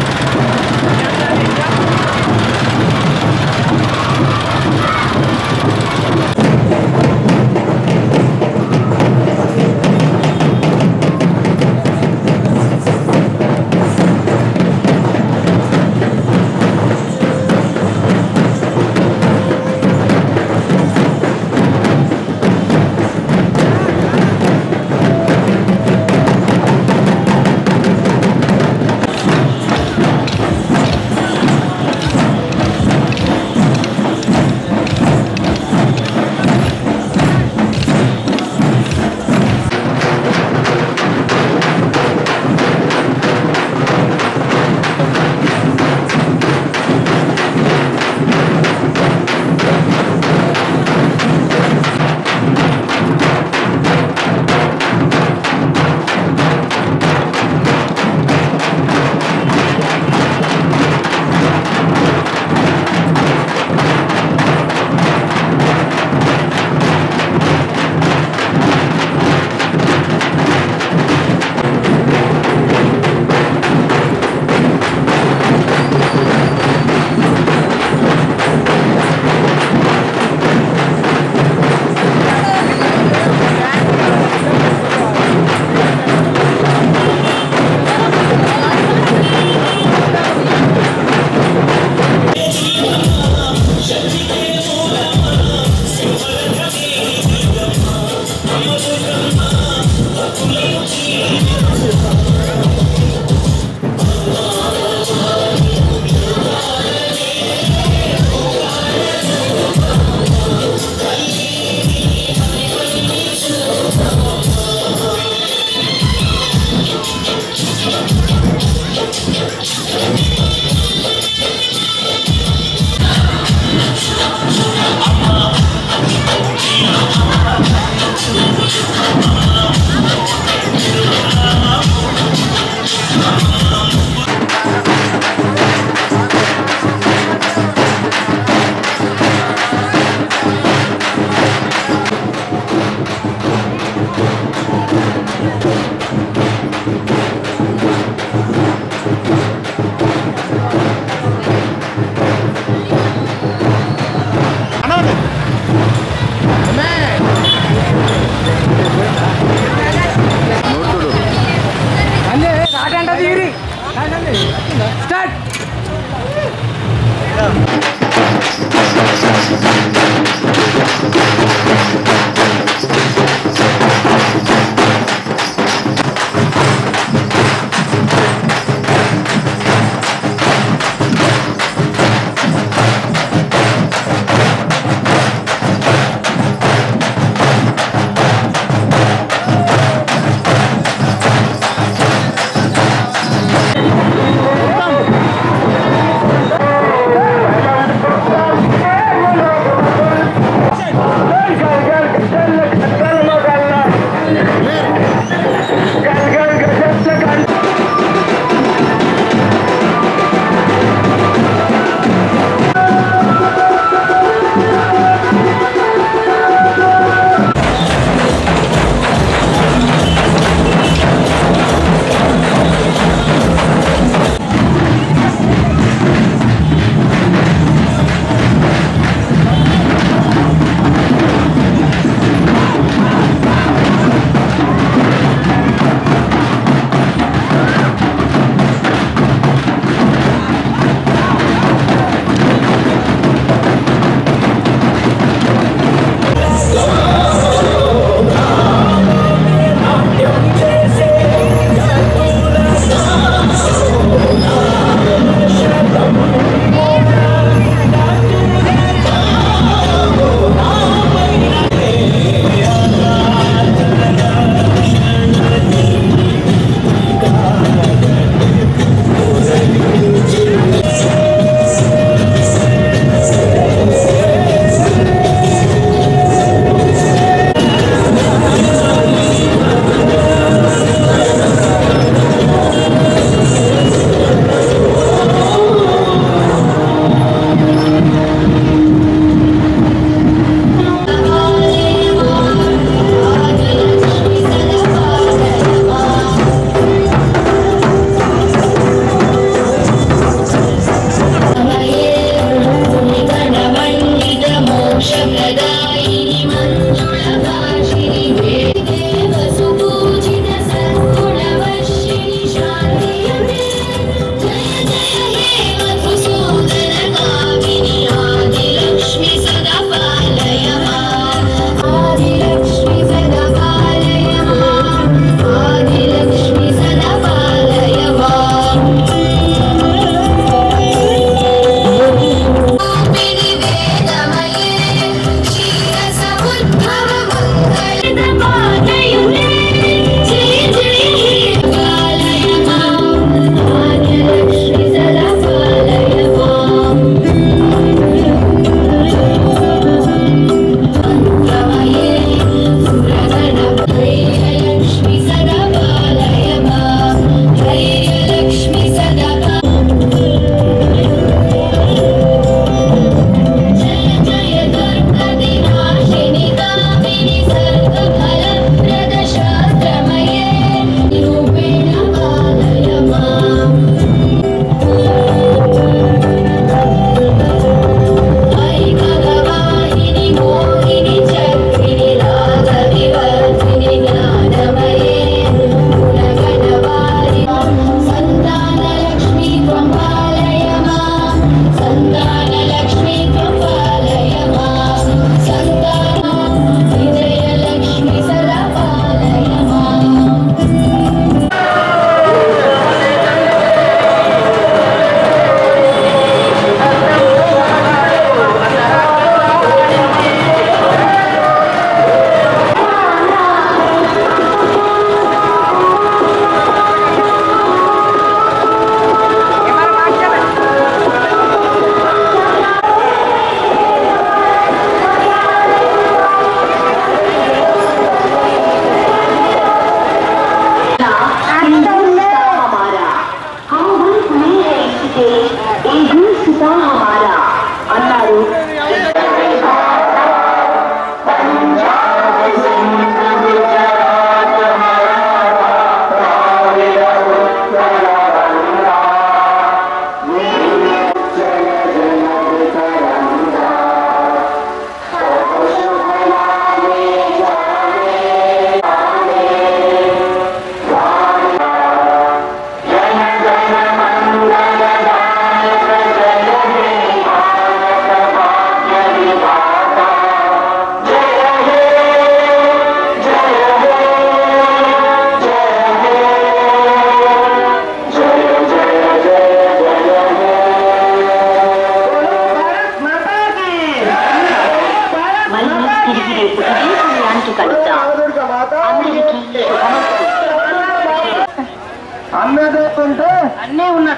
Thank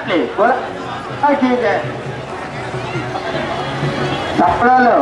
అన్నీ ఉన్నట్లే చప్పడాలు